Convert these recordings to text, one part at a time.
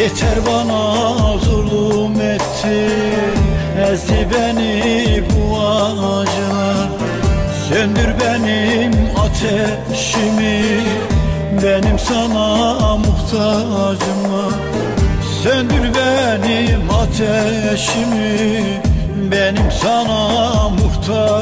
Yeter bana zulüm etti. Ezdi beni bu acılar. Söndür benim ateşimi. Benim sana muhtacım var. Söndür benim ateşimi. Benim sana muhtacım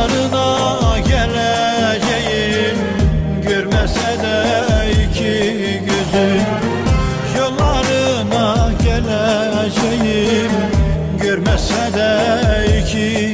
Yollarına geleceğim. Görmese de iki gözüm. Yollarına geleceğim. Görmese de iki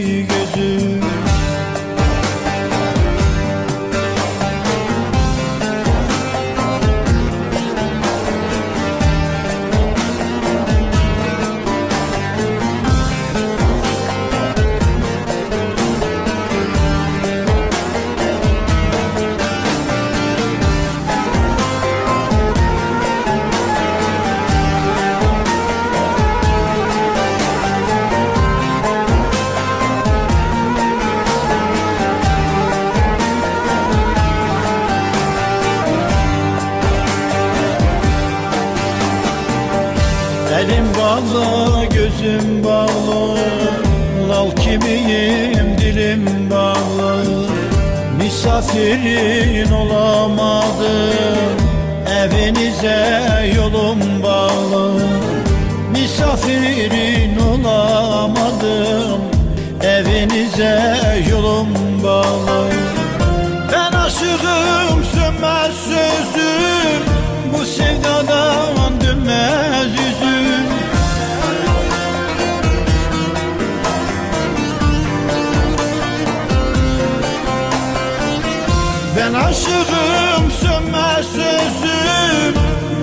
Elim bağlı, gözüm bağlı Lal kimiyim, dilim bağlı Misafirin olamadım Evinize yolum bağlı. Misafirin olamadım. Evinize yolum bağlı. Ben aşığım sönmez sözüm. Bu sevdadan Ben aşığım sönmez sözüm.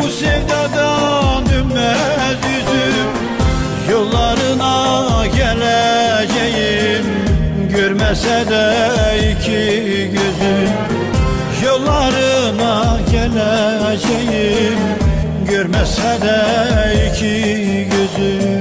Bu sevdadan dönmez yüzüm. Yollarına geleceğim. Görmese de iki gözüm. Yollarına geleceğim. Görmese de iki gözüm